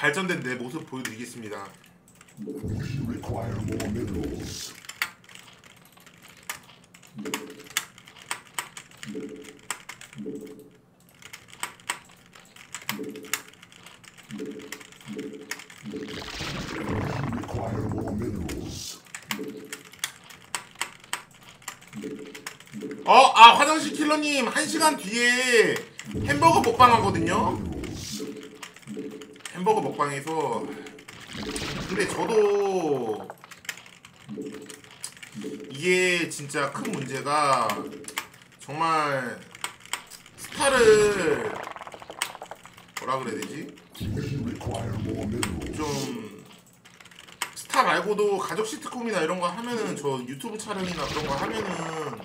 발전된 내 모습 보여드리겠습니다. 어, 아 화장실 킬러님 한 시간 뒤에 햄버거 먹방 하거든요. 햄버거 먹방에서 근데 저도 이게 진짜 큰 문제가 정말 스타를 뭐라 그래야 되지? 좀 스타 말고도 가족 시트콤이나 이런 거 하면은 저 유튜브 촬영이나 그런 거 하면은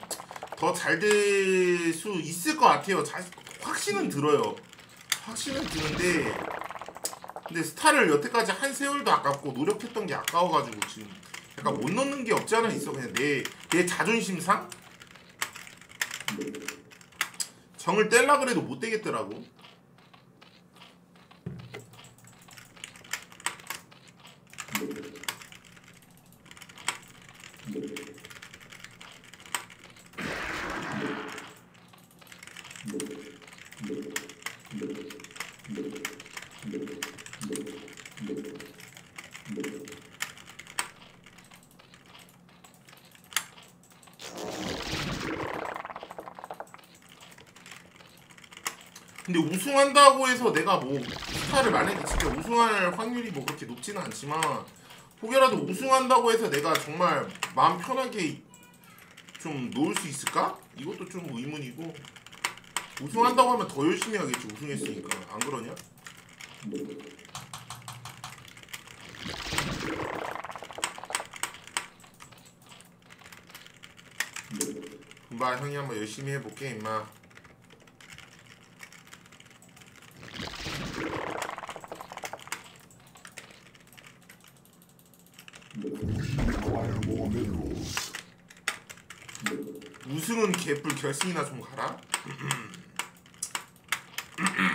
더 잘 될 수 있을 것 같아요. 자, 확신은 들어요. 확신은 드는데 근데 스타를 여태까지 한 세월도 아깝고 노력했던 게 아까워가지고 지금 약간 못 넣는 게 없지 않아 있어 그냥 내 내 자존심상 정을 뗄라 그래도 못 되겠더라고. 근데 우승한다고 해서 내가 뭐 스타를 만약에 진짜 우승할 확률이 뭐 그렇게 높지는 않지만 혹여라도 우승한다고 해서 내가 정말 마음 편하게 좀 놓을 수 있을까? 이것도 좀 의문이고 우승한다고 하면 더 열심히 하겠지 우승했으니까 안 그러냐? 금방 형이 한번 열심히 해볼게 임마 You require more minerals. 우승은 개뿔 결승이나 좀 가라.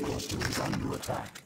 Your team is under attack.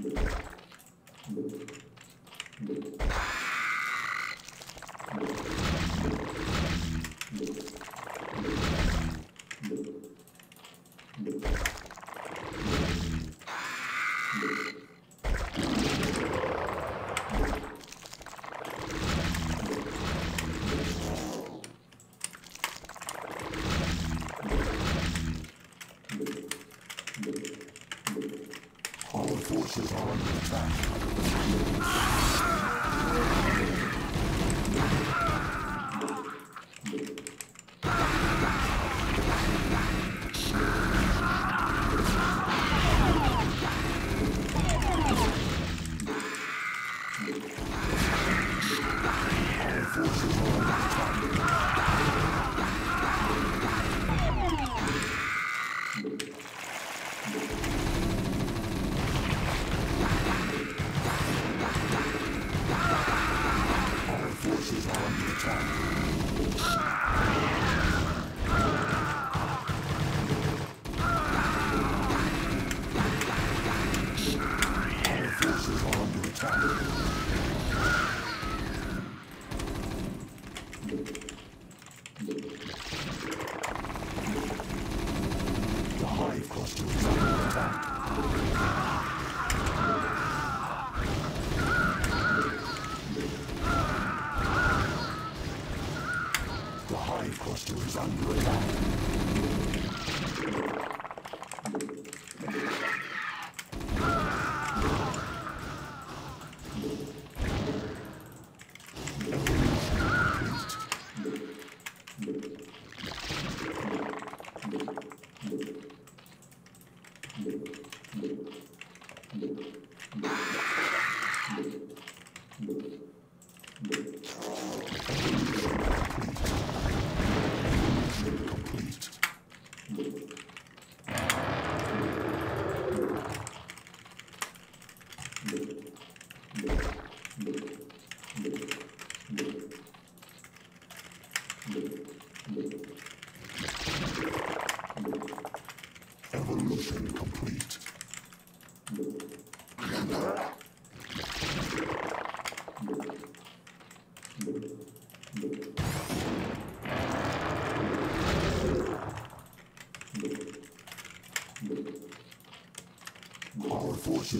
Thank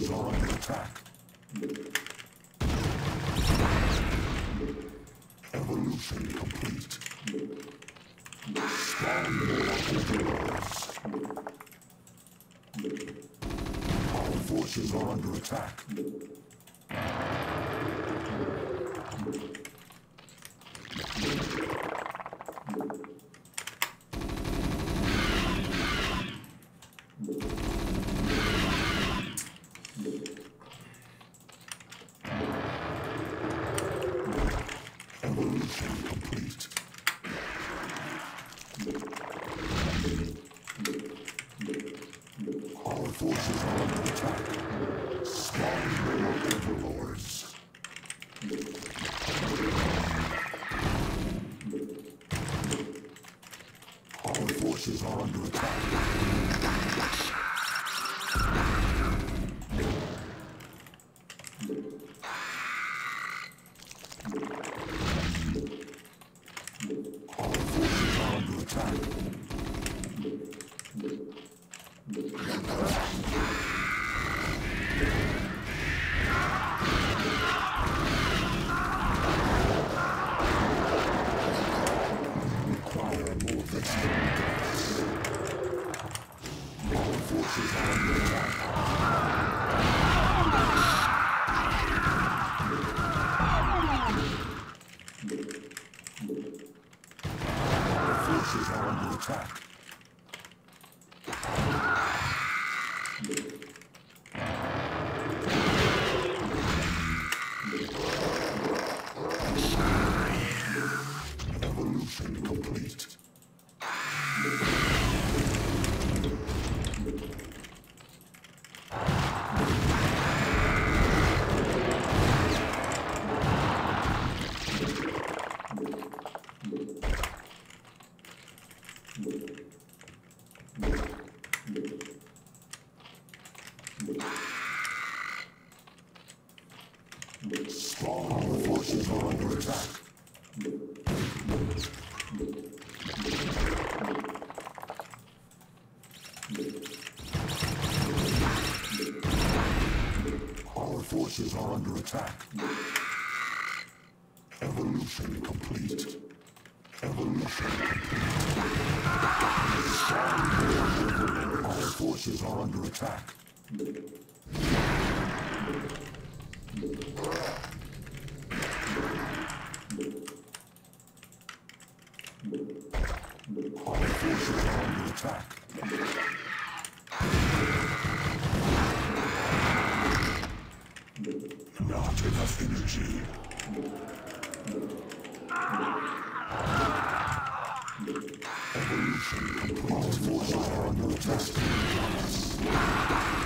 is already on. Evolution complete. Stand Our forces are under attack. complete. Evolution. Our forces are under attack. Lotus Blast!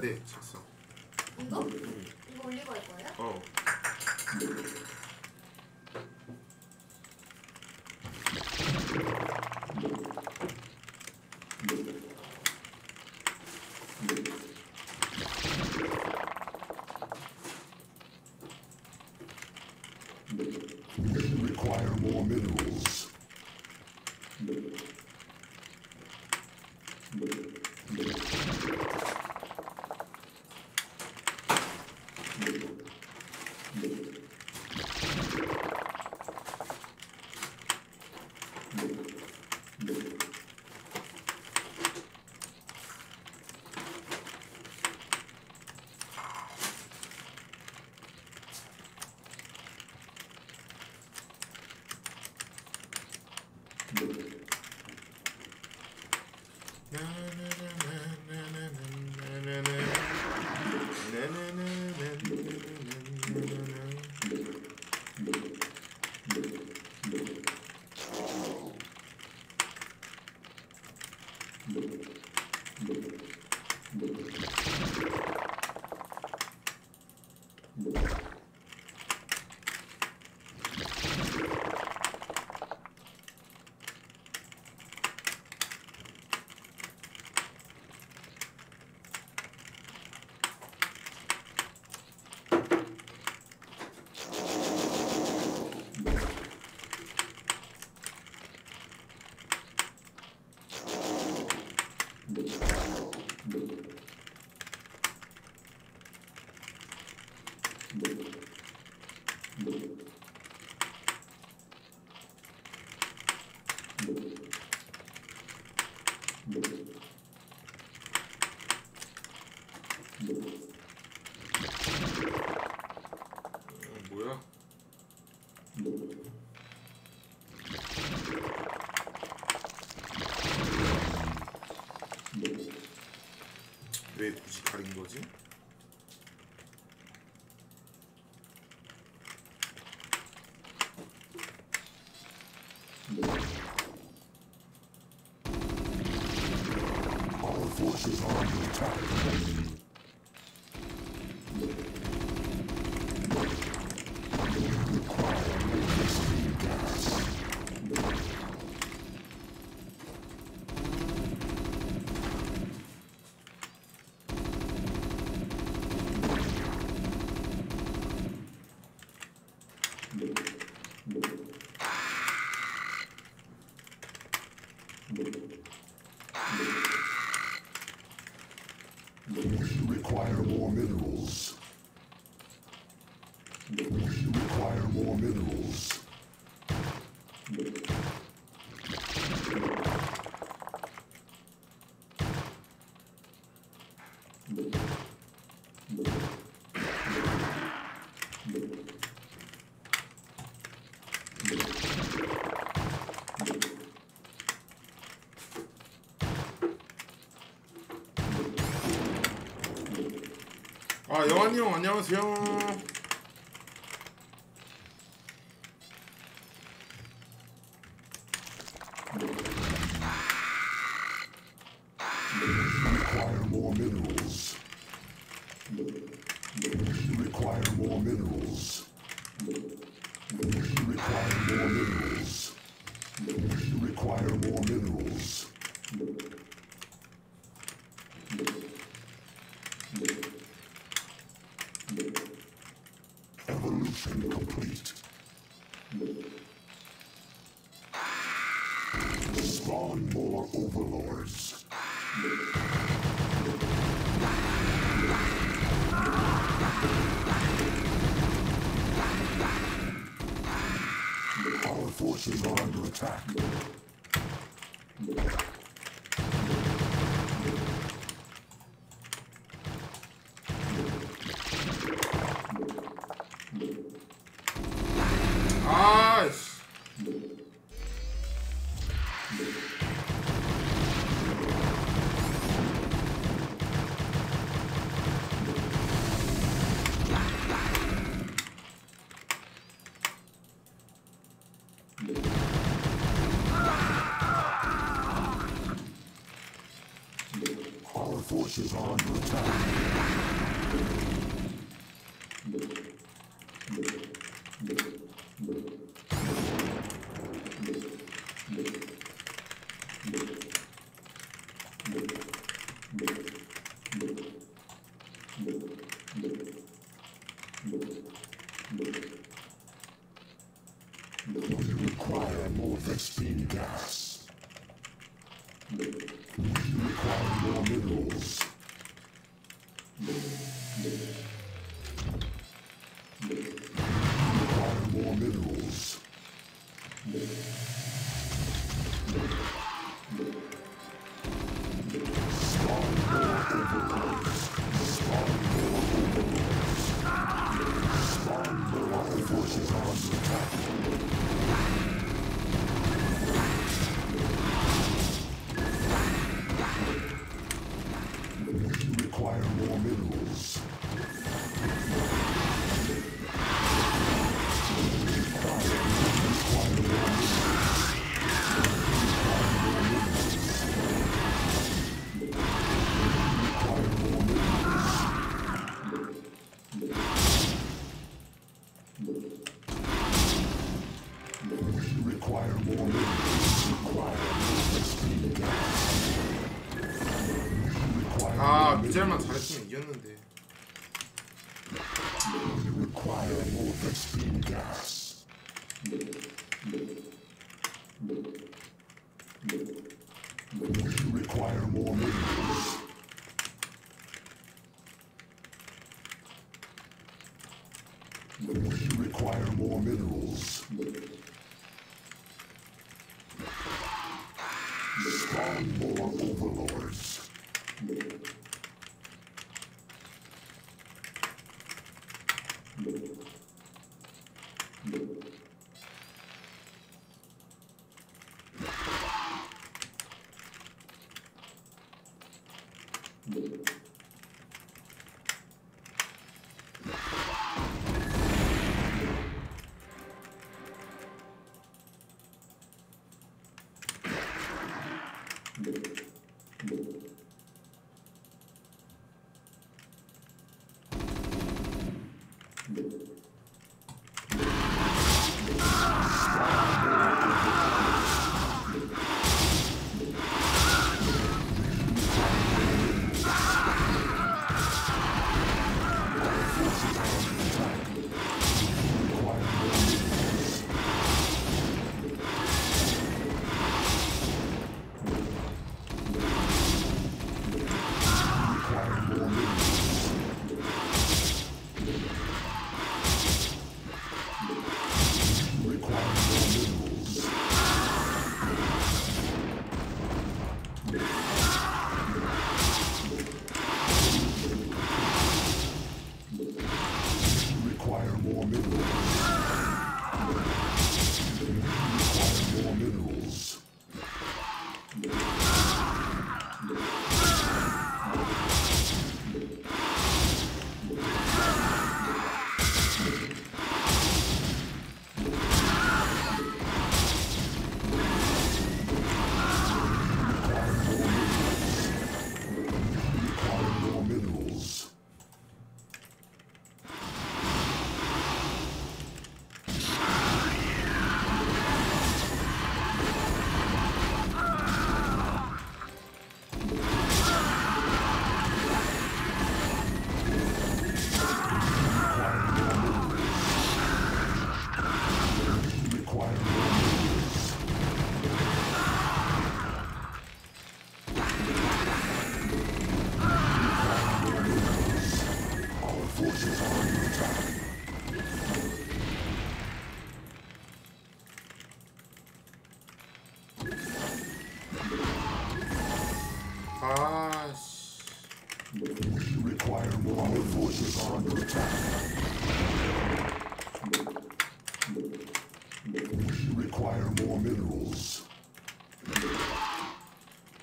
でそう 아 영환이 형 안녕하세요. require more minerals. We require more minerals.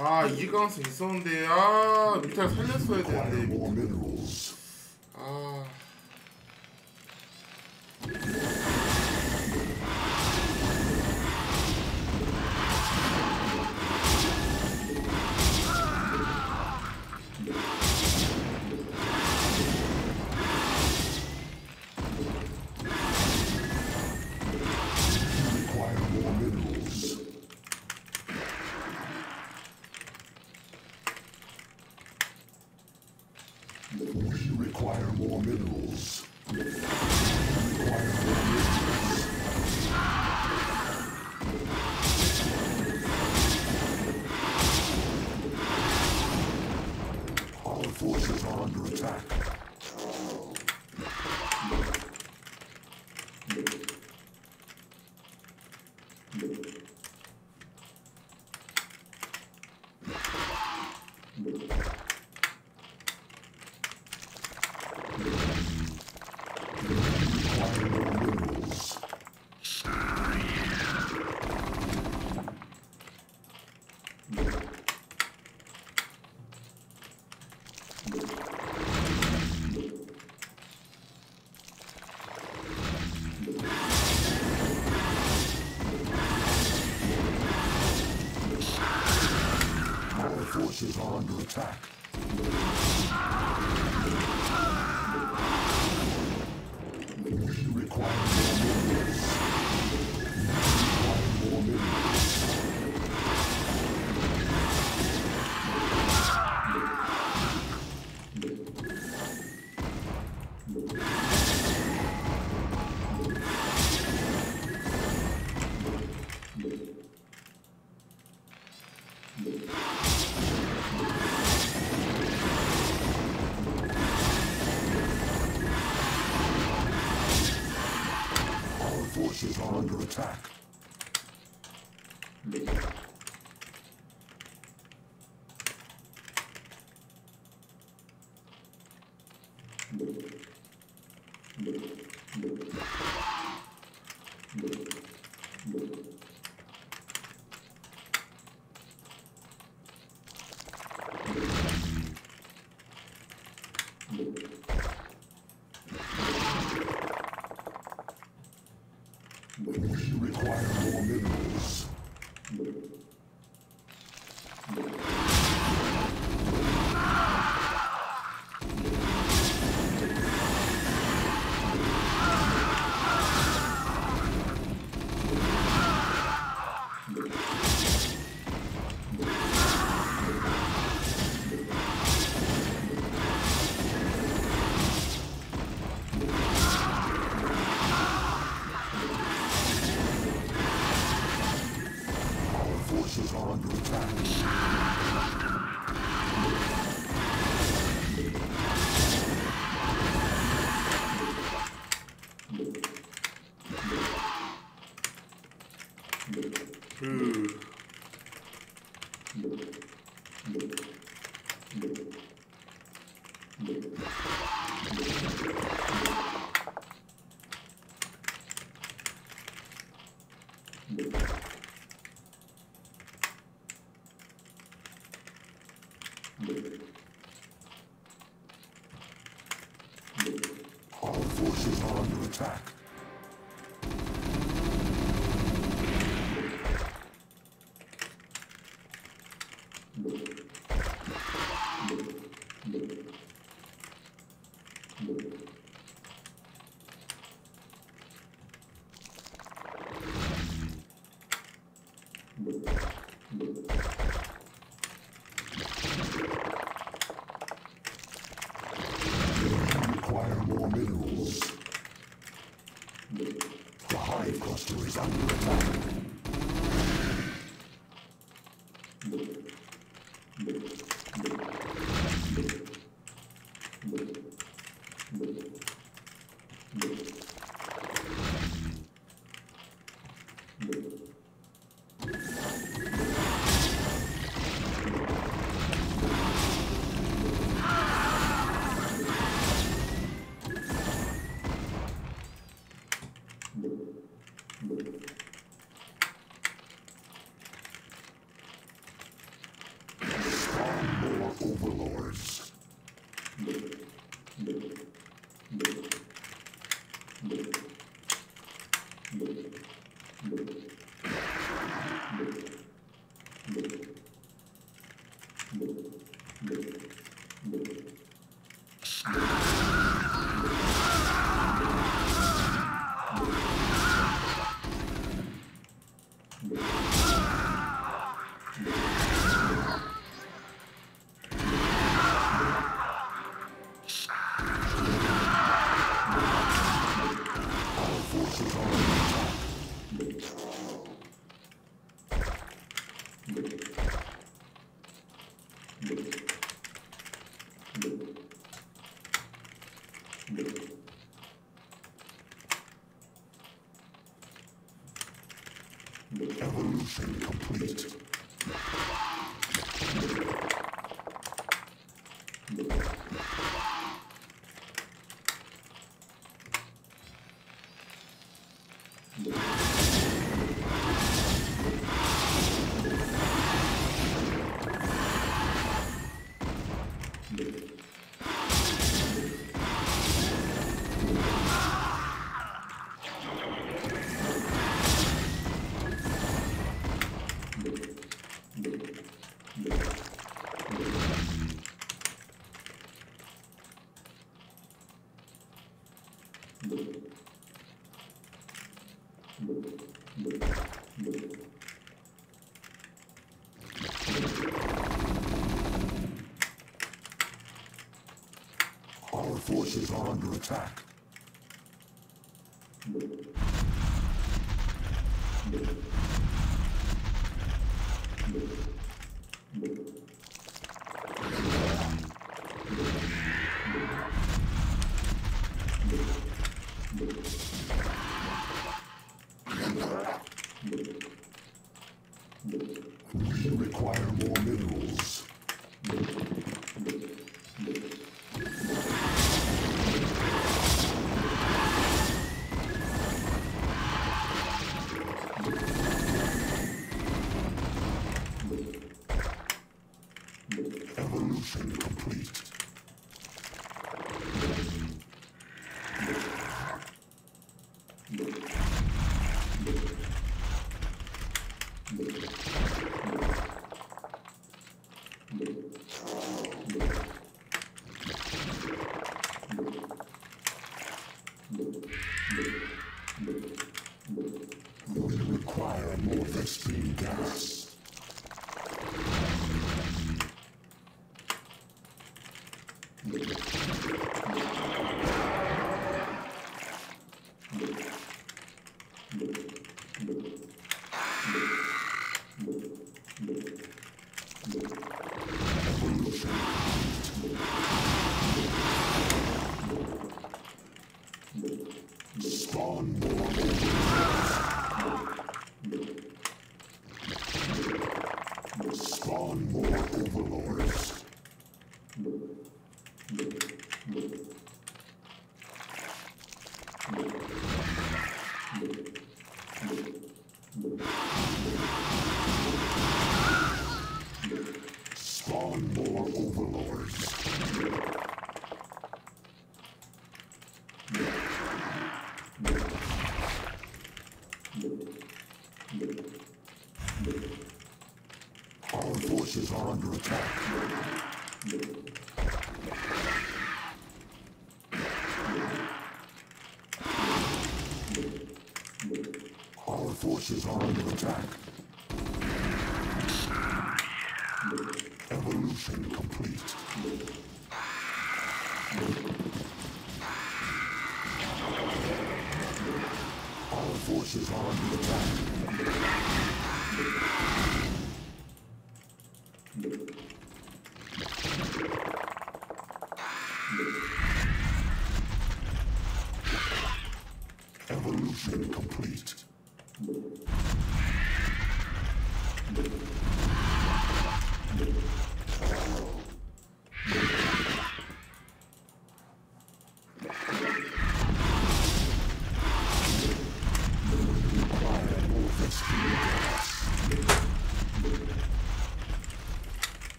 아 이강수 있었는데 아 밑에 살렸어야 되는데. 아. back. Thank you. Are under attack. under attack. Our forces are under attack. Evolution complete.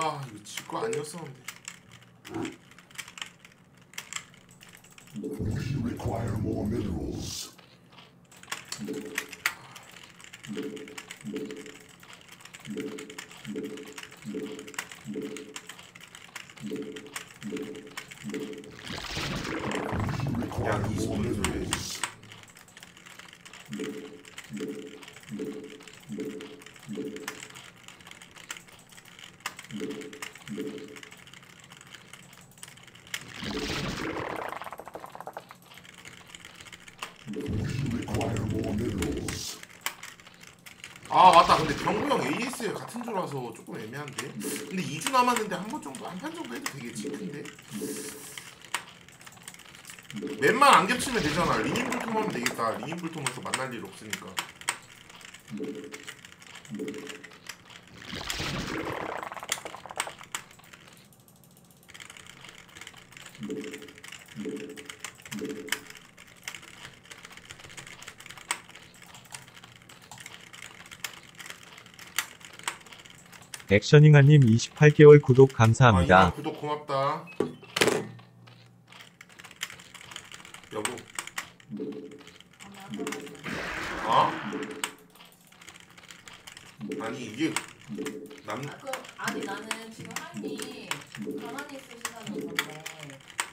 아 이거 질거 아니었었는데. 아 맞다. 근데 병구 형 ASL 같은 조라서 조금 애매한데. 근데 2주 남았는데 한 번 정도 한 판 정도 해도 되겠지 큰데? 맵만 안 겹치면 되잖아. Ringing Bloom 하면 되겠다. 리닝 불통에서 만날 일 없으니까 액션잉아님 28개월 구독 아 감사합니다. 이거 구독 고맙다 여보 어? 아니 이게 남 아, 그, 아니 나는 지금 할미 가만히 있을 시간이 없는데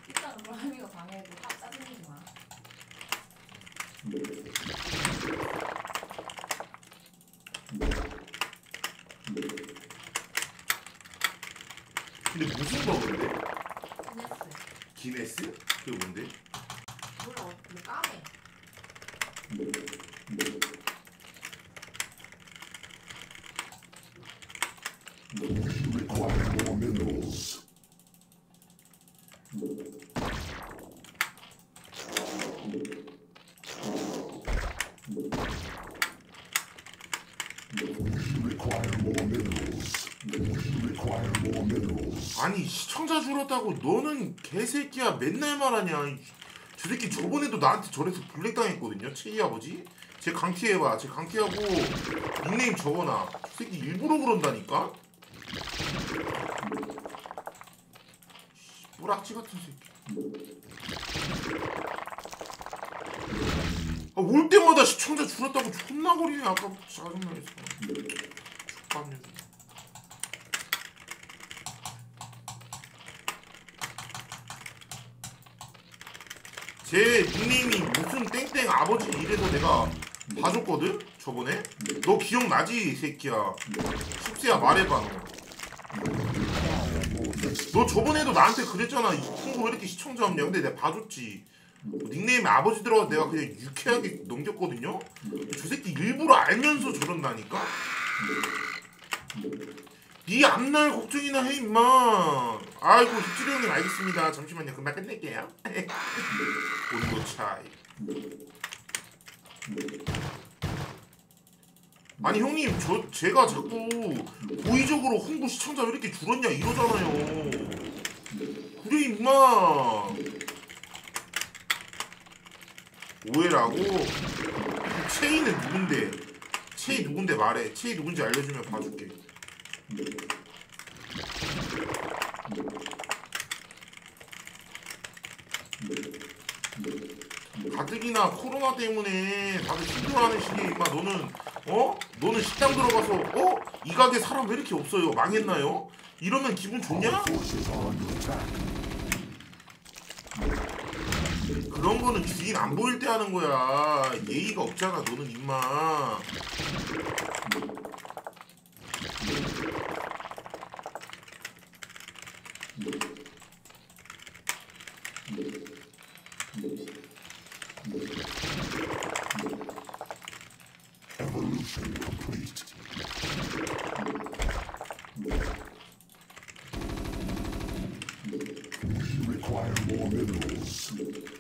일단 그걸 할미가 방해해도 화 짜증내지 마. 근데 무슨 버그인데? 피네스. 기네스? 그게 뭔데? 몰라 어, 근데 까매. require more minerals. require more minerals. require more minerals. 아니 줄었다고 너는 개새끼야. 맨날 말하냐. 이- 저 새끼 저번에도 나한테 저래서 블랙 당했거든요. 체이 아버지. 제 강티해봐. 제 강티하고 닉네임 적어놔. 저 새끼 일부러 그런다니까. 뿌락지 같은 새끼. 아, 올 때마다 시청자 줄었다고 존나 거리네. 아까 짜증나겠어 X밥년 제 닉네임이 무슨 땡땡 아버지 이래서 내가 봐줬거든? 저번에? 너 기억나지 이 새끼야 십세야 말해봐 너. 너 저번에도 나한테 그랬잖아 이 친구 왜 이렇게 시청자 없냐 근데 내가 봐줬지 닉네임에 아버지 들어가 내가 그냥 유쾌하게 넘겼거든요 저 새끼 일부러 알면서 저런다니까 네 앞날 걱정이나 해 임마. 아이고 힙질이 형님 알겠습니다. 잠시만요. 금방 끝낼게요. 온도 차이. 아니 형님 저 제가 자꾸 고의적으로 홍보 시청자 왜 이렇게 줄었냐 이러잖아요. 그래 임마. 오해라고? 체이는 누군데? 체이 누군데 말해? 체이 누군지 알려주면 봐줄게 가뜩이나 코로나 때문에 다들 힘들어하는 시기에 임마 너는 어? 너는 식당 들어가서 어? 이 가게 사람 왜 이렇게 없어요? 망했나요? 이러면 기분 좋냐? 그런 거는 주인 안 보일 때 하는 거야 예의가 없잖아 너는 임마 Evolution complete. We require more minerals.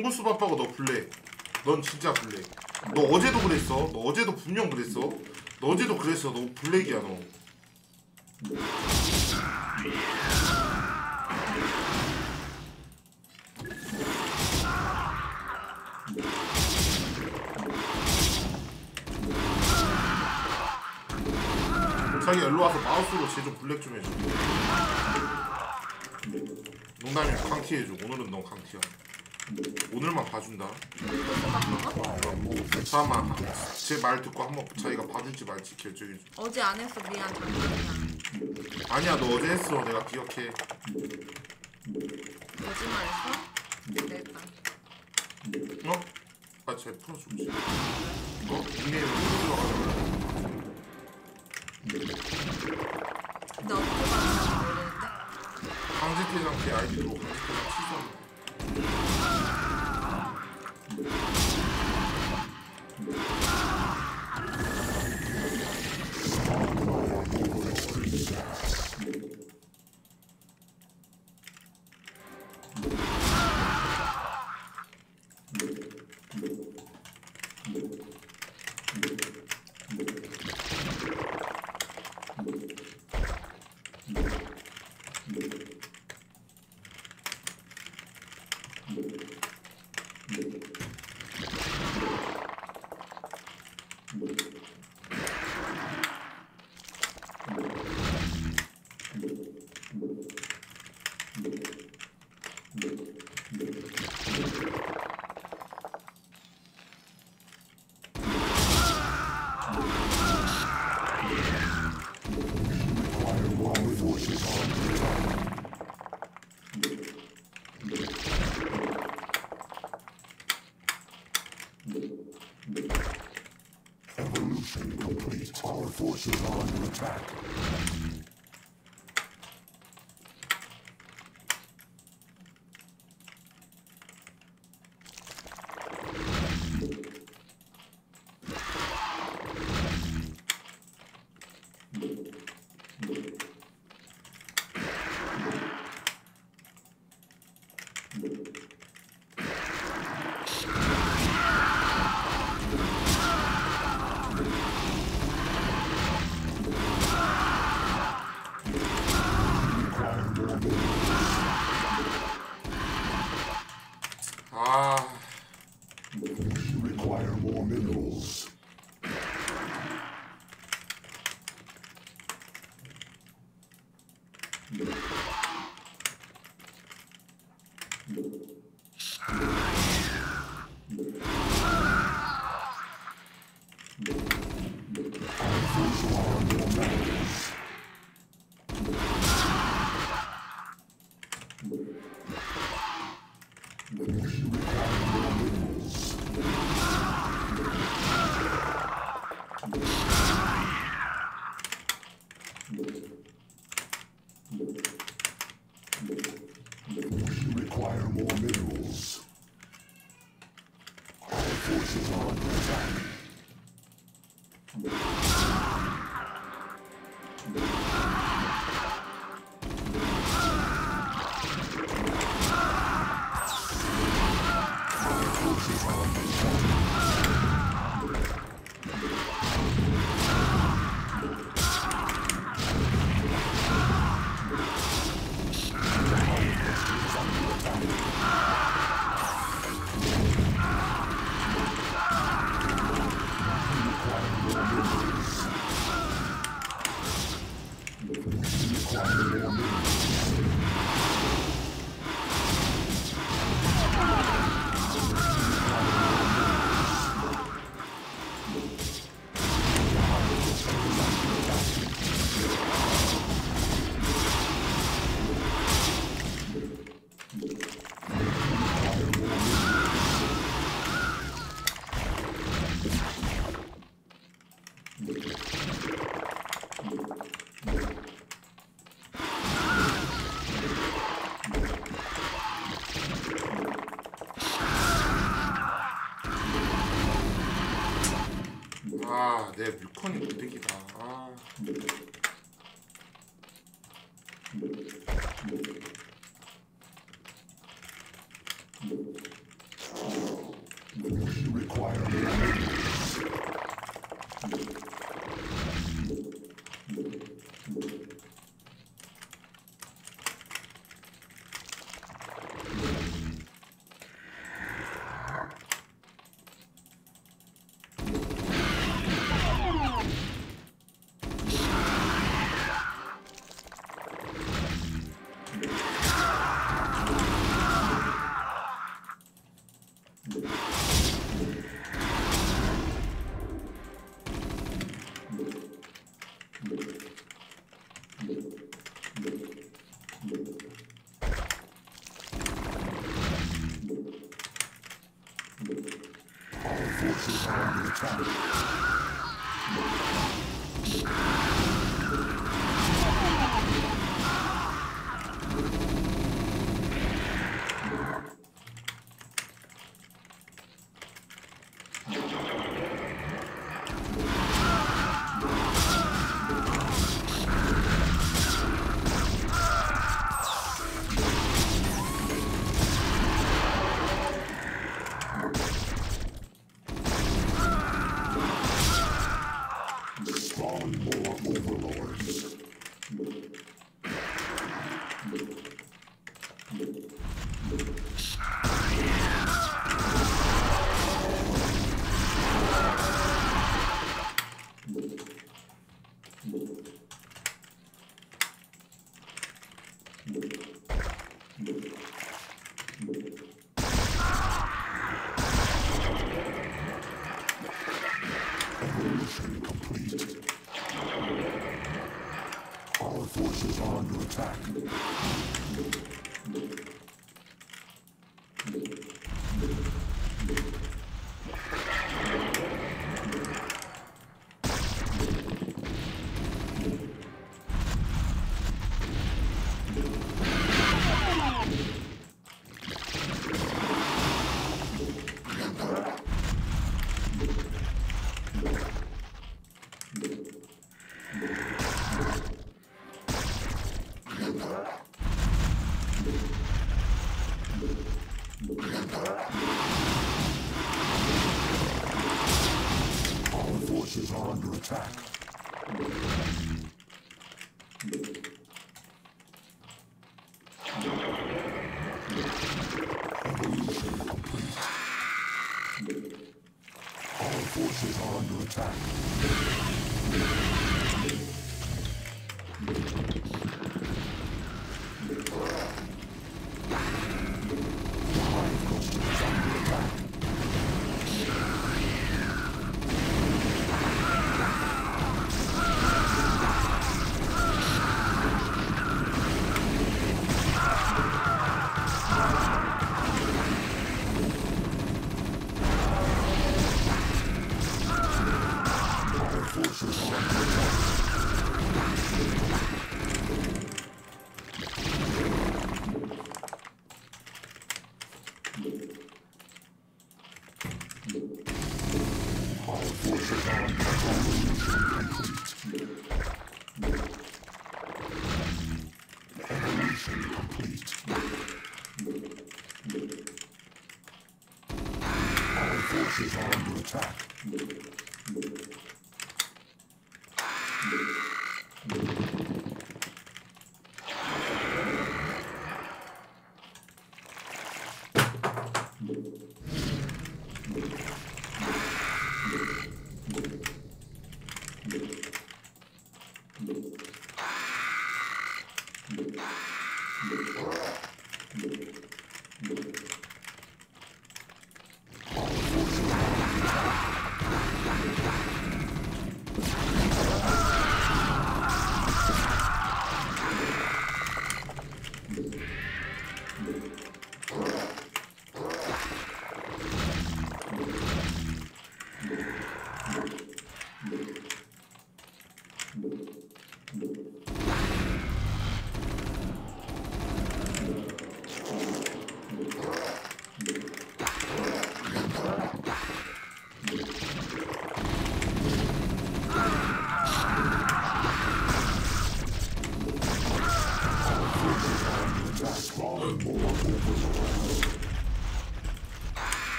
홍구수 바빠고 너 블랙. 넌 진짜 블랙. 너 어제도 그랬어. 너 어제도 분명 그랬어. 너 어제도 그랬어. 너 블랙이야 너. 자기 일로 와서 마우스로 쟤좀 블랙 좀 해줘. 농담이야 강티 해줘. 오늘은 넌 강티야. 오늘만 봐준다. Gas. 제말 듣고 한번 자기가 봐줄지 말지 결정해줘. 어제 안 했어 미안 장난이야 아니야 너 어제 했어. 내가 기억해. back. 내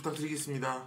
부탁드리겠습니다.